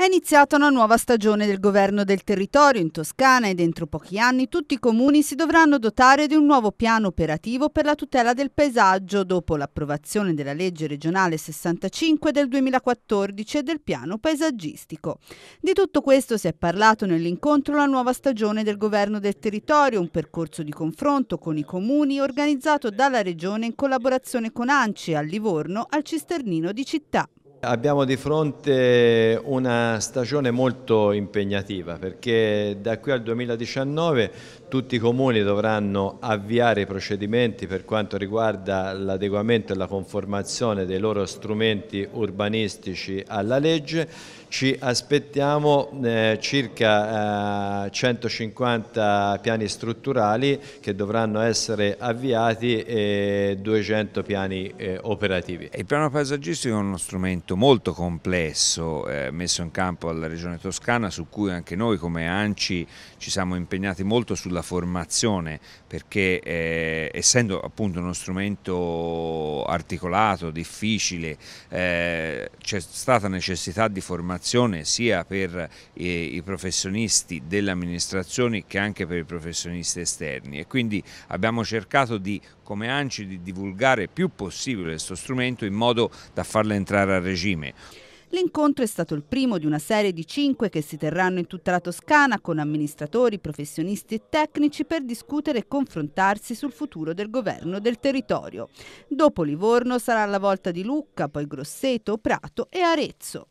È iniziata una nuova stagione del governo del territorio in Toscana e dentro pochi anni tutti i comuni si dovranno dotare di un nuovo piano operativo per la tutela del paesaggio dopo l'approvazione della legge regionale 65 del 2014 e del piano paesaggistico. Di tutto questo si è parlato nell'incontro La nuova stagione del governo del territorio, un percorso di confronto con i comuni organizzato dalla regione in collaborazione con ANCI a Livorno al Cisternino di città. Abbiamo di fronte una stagione molto impegnativa perché da qui al 2019 tutti i comuni dovranno avviare i procedimenti per quanto riguarda l'adeguamento e la conformazione dei loro strumenti urbanistici alla legge. Ci aspettiamo eh, circa eh, 150 piani strutturali che dovranno essere avviati e 200 piani eh, operativi. Il piano paesaggistico è uno strumento molto complesso eh, messo in campo dalla Regione Toscana su cui anche noi come ANCI ci siamo impegnati molto sulla formazione perché eh, essendo appunto uno strumento articolato, difficile, eh, c'è stata necessità di formazione sia per i, i professionisti delle amministrazioni che anche per i professionisti esterni. E quindi abbiamo cercato di come ANCI di divulgare il più possibile questo strumento in modo da farlo entrare a regime. L'incontro è stato il primo di una serie di cinque che si terranno in tutta la Toscana con amministratori, professionisti e tecnici per discutere e confrontarsi sul futuro del governo del territorio. Dopo Livorno sarà la volta di Lucca, poi Grosseto, Prato e Arezzo.